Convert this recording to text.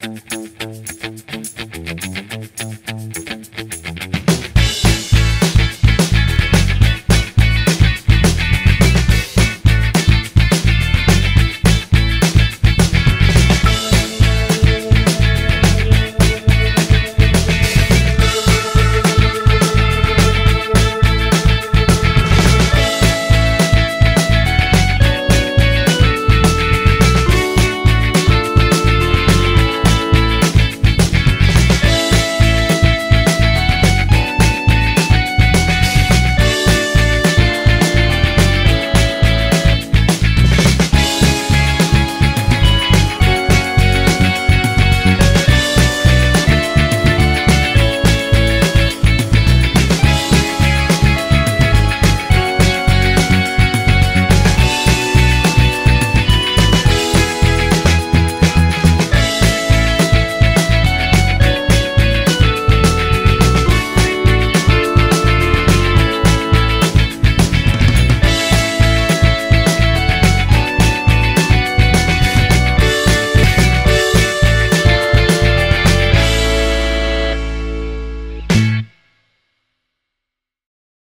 Música